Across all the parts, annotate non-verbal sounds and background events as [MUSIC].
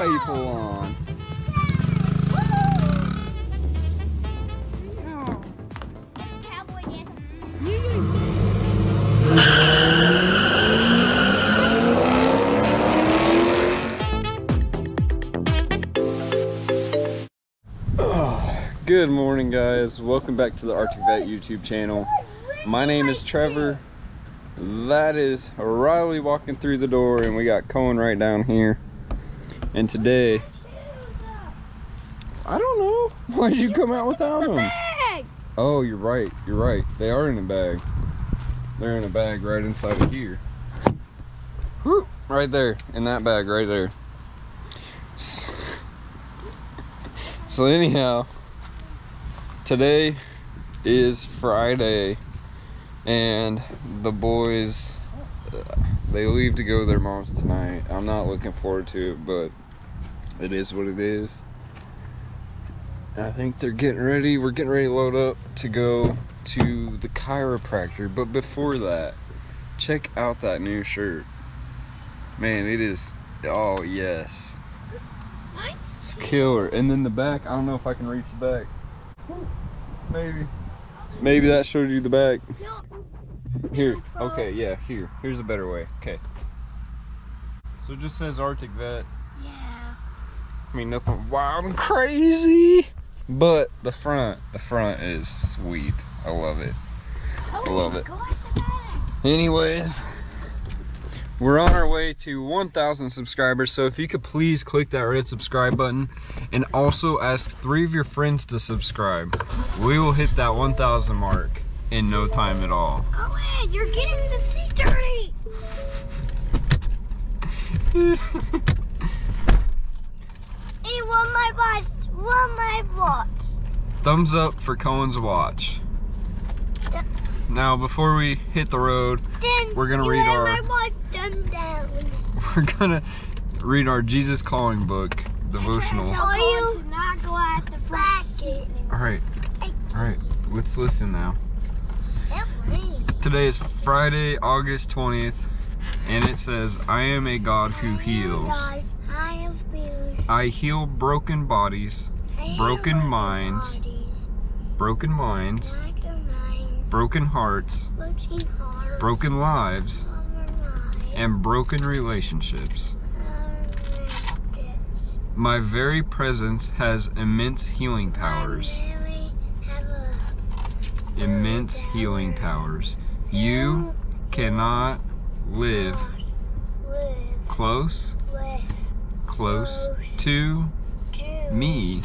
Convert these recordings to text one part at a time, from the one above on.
on. Good morning, guys. Welcome back to the Arctic Vette YouTube channel. My name is Trevor. That is Riley walking through the door, and we got Cohen right down here. And today, I don't know. [LAUGHS] Why did you come out without them? Oh, you're right. You're right. They are in a bag. They're in a bag right inside of here. Whoop, right there. In that bag right there. So anyhow, today is Friday and the boys uh, they leave to go to their mom's tonight. I'm not looking forward to it, but it is what it is. I think they're getting ready. We're getting ready to load up to go to the chiropractor. But before that, check out that new shirt. Man, it is. Oh, yes. It's killer. And then the back, I don't know if I can reach the back. Maybe. Maybe that showed you the back. Here. Okay, yeah, here. Here's a better way. Okay. So it just says Arctic Vette. I mean, nothing wild and crazy. But the front, the front is sweet. I love it. Oh I love it. Go at the bag. Anyways, we're on our way to 1,000 subscribers. So if you could please click that red subscribe button and also ask three of your friends to subscribe, we will hit that 1,000 mark in no time at all. Go ahead. You're getting the seat dirty. [LAUGHS] Hey, one my watch. One my watch. Thumbs up for Cohen's watch. Yeah. Now, before we hit the road, Then We're gonna read our- my watch dumb down. [LAUGHS] we're gonna read our Jesus Calling book devotional. Tell Colin to not go at the front seat. All right, all right, let's listen now. Today is Friday, August 20th, and it says, I am a God who heals. I am fused. I heal broken bodies, Broken minds, broken minds, broken hearts, broken lives, and broken relationships. My very presence has immense healing powers. Immense healing powers. You cannot live close, close to me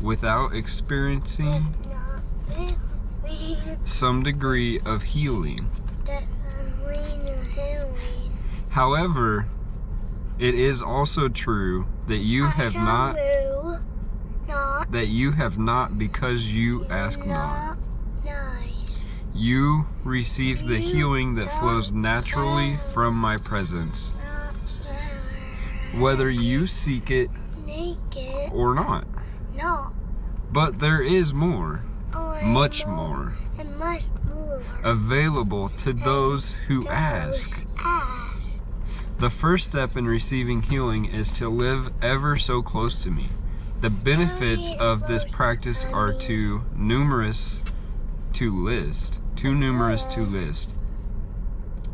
without experiencing some degree of healing. However, it is also true that you have not not that you have not because you ask not. Nice. You receive the healing that flows naturally from my presence, whether you seek it Naked. or not. No. But there is more, Oh, much more, more. available to those who ask. Ask. The first step in receiving healing is to live ever so close to me. The benefits of this practice are too numerous to list. Too numerous to list.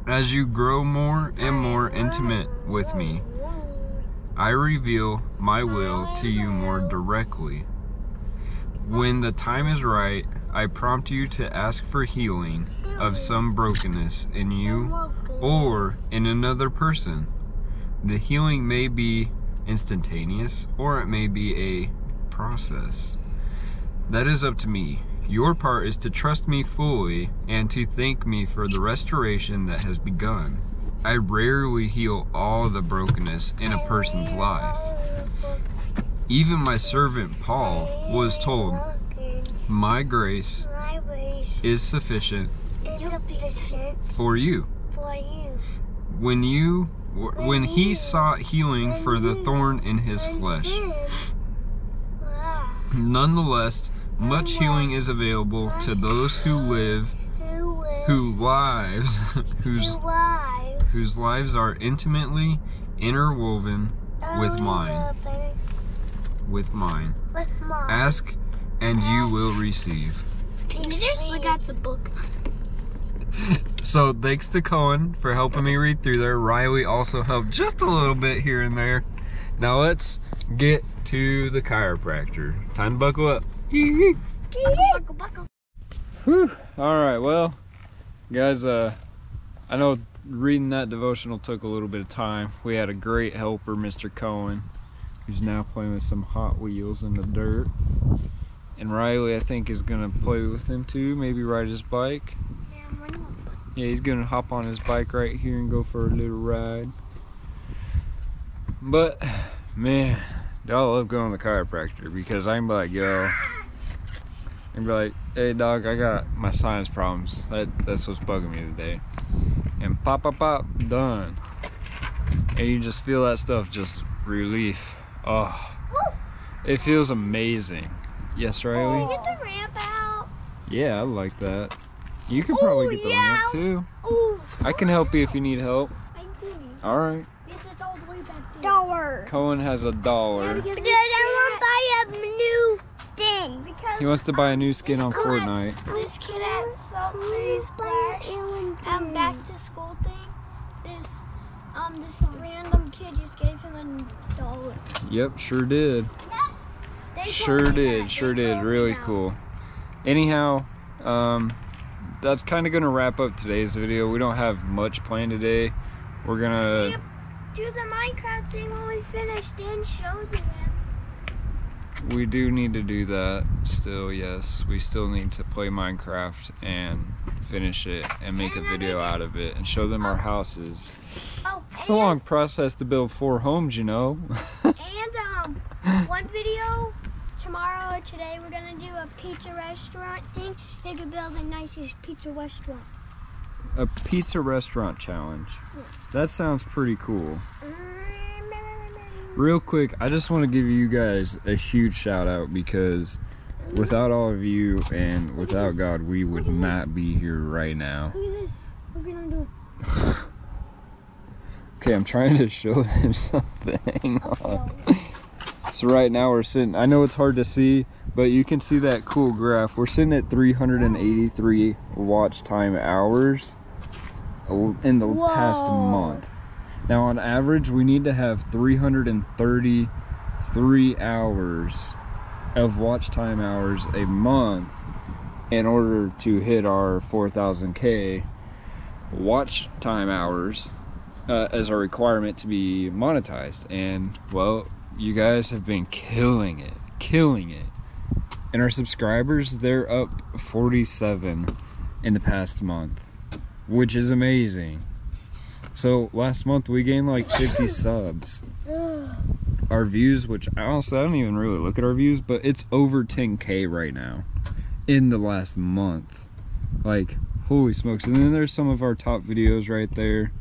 As you grow more and more intimate with me, I reveal my will to you more directly. When the time is right, I prompt you to ask for healing of some brokenness in you or in another person. The healing may be instantaneous or it may be a process. That is up to me. Your part is to trust me fully and to thank me for the restoration that has begun. I rarely heal all the brokenness in a person's life. Even my servant Paul was told, My grace is sufficient for you. When you when he sought healing for the thorn in his flesh. Nonetheless, much healing is available to those who live Who lives [LAUGHS] whose whose lives are intimately interwoven with mine. With mine. With mine. Ask and you will receive. Can you just look at the book? [LAUGHS] So thanks to Cohen for helping me read through there. Riley also helped just a little bit here and there. Now let's get to the chiropractor. Time to buckle up. Buckle, buckle. Whew. All right, well, guys, uh, I know reading that devotional took a little bit of time. We had a great helper, Mr. Cohen, who's now playing with some Hot Wheels in the dirt. And Riley, I think, is gonna play with him too. Maybe ride his bike. Yeah, he's gonna hop on his bike right here and go for a little ride. But man, y'all love going to the chiropractor because I'm like, yo, and be like, hey dog, I got my sinus problems. That that's what's bugging me today. And pop pop pop, done. And you just feel that stuff just relief. Oh, it feels amazing. Yes, Can Riley? you get the ramp out? Yeah, I like that. You can probably Ooh, get the yeah. ramp too. Ooh. I can help you if you need help. I do. All right. It's all the way back there. Dollar. Cohen has a dollar. Dad, I want to buy a new thing. Because He wants to buy a new skin on Fortnite. This kid at Salt City Splash, um, back to school thing. This, um, this random kid just gave him a dollar. Yep, sure did. They Sure did. Sure did. Really cool. Anyhow, um, that's kind of gonna wrap up today's video. We don't have much planned today. We're gonna Do the Minecraft thing when we finish, then show them. We do need to do that still. Yes, we still need to play Minecraft and finish it and make a video out of it and show them our houses. Oh, It's a long process to build four homes, you know. And um, [LAUGHS] one video tomorrow or today we're gonna do a pizza restaurant thing. You could build the nicest pizza restaurant. a pizza restaurant challenge. That sounds pretty cool. Real quick, I just want to give you guys a huge shout out because without all of you and without God, we would not be here right now. Look at this. We're gonna do. [LAUGHS] Okay, I'm trying to show them [LAUGHS] something. [LAUGHS] So right now we're sitting, I know it's hard to see, but you can see that cool graph. We're sitting at 383 watch time hours oh, in the past month. Now on average, we need to have 333 hours of watch time hours a month in order to hit our 4000k watch time hours uh, as a requirement to be monetized. And well, you guys have been killing it, killing it. And our subscribers, they're up 47 in the past month, which is amazing. So last month we gained like 50 subs. Our views, which honestly I don't even really look at our views, but it's over 10k right now in the last month. Like, holy smokes. And then there's some of our top videos right there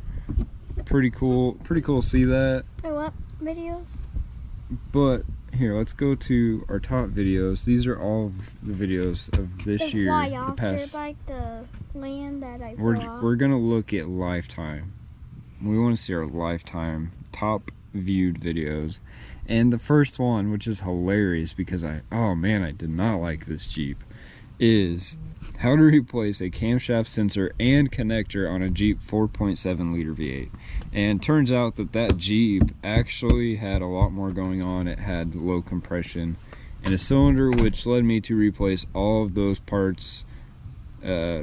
pretty cool pretty cool to see that Wait, what videos? but here let's go to our top videos these are all the videos of this They year the past like the land that I we're, we're gonna look at lifetime we want to see our lifetime top viewed videos. And the first one which is hilarious because i oh man i did not like this jeep is how to replace a camshaft sensor and connector on a jeep 4.7 liter v8 and turns out that that jeep actually had a lot more going on. It had low compression and a cylinder which led me to replace all of those parts uh,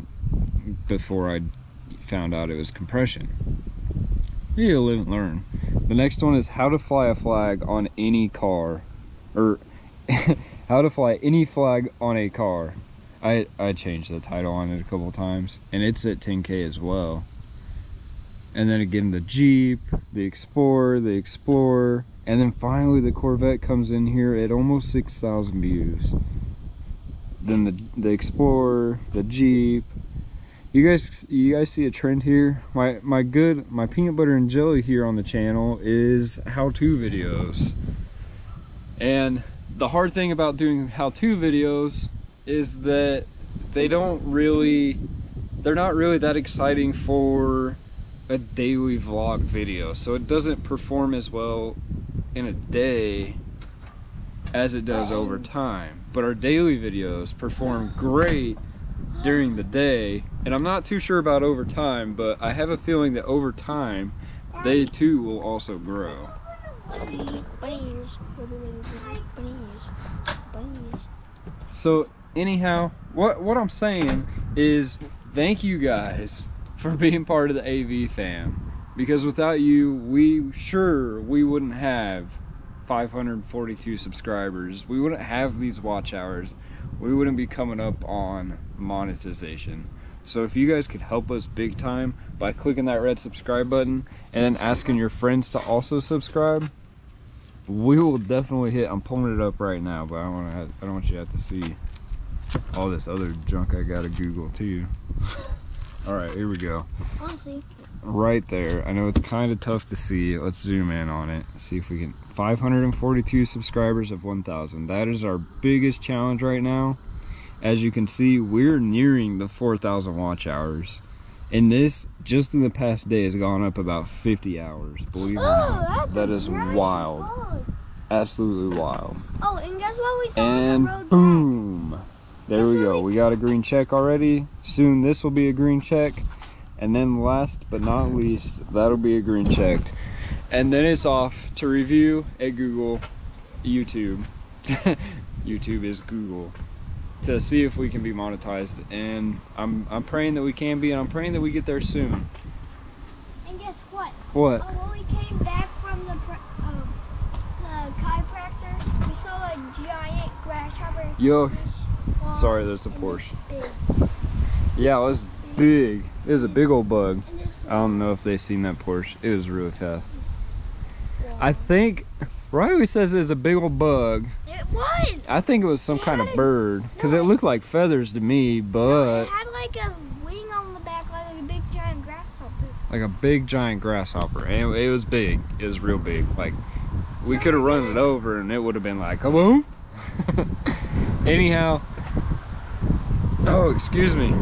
before I found out it was compression. You live and learn. The next one is how to fly a flag on any car, or [LAUGHS] how to fly any flag on a car. I I changed the title on it a couple times, and it's at 10k as well. And then again, the Jeep, the Explorer, the Explorer, and then finally the Corvette comes in here at almost 6,000 views. Then the the Explorer, the Jeep, you guys you guys see a trend here? My my good my peanut butter and jelly here on the channel is how-to videos. And the hard thing about doing how-to videos is that they don't really they're not really that exciting for a daily vlog video. So it doesn't perform as well in a day as it does over um. time. But our daily videos perform great during the day. And I'm not too sure about over time, but I have a feeling that over time, they too will also grow. So anyhow, what what I'm saying is thank you guys for [LAUGHS] being part of the AV fam. Because without you, we sure we wouldn't have 542 subscribers. We wouldn't have these watch hours. We wouldn't be coming up on monetization. So if you guys could help us big time by clicking that red subscribe button and then asking your friends to also subscribe, we will definitely hit. I'm pulling it up right now, but I don't want to. have, I don't want you to have to see all this other junk I gotta Google too. [LAUGHS] all right, here we go. Right there. I know it's kind of tough to see. Let's zoom in on it. See if we can. 542 subscribers of 1,000. That is our biggest challenge right now. As you can see, we're nearing the 4,000 watch hours. And this, just in the past day, has gone up about 50 hours. Believe it or Oh, not. That is wild. Absolutely wild. Oh, and guess what we saw And on the road boom. There we go. We got a green check already. Soon this will be a green check. And then last but not least, that'll be a green check. And then it's off to review at Google, YouTube. [LAUGHS] YouTube is Google. To see if we can be monetized. And I'm I'm praying that we can be and I'm praying that we get there soon. And guess what? What? Oh, when we came back from the, um, the chiropractor, we saw a giant grasshopper. Yo, fish sorry, there's a Porsche. Yeah, it was big. It was a big old bug. I don't know if they seen that Porsche. It was really fast. I think Riley says it was a big old bug. It was. I think it was some It kind of bird because no, it looked like feathers to me, No, but it had like a wing on the back, like a big giant grasshopper. like a big giant grasshopper. And it, it was big. It was real big. Like we could have run it over and it would have been like, hello. [LAUGHS] Anyhow, oh excuse me.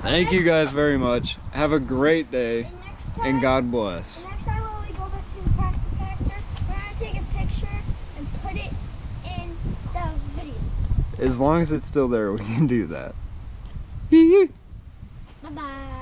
Thank you guys very much. Have a great day And next time, and God bless. next time when we go back to the chiropractor, we're gonna take a picture and put it in the video. As long as it's still there, we can do that. Bye bye.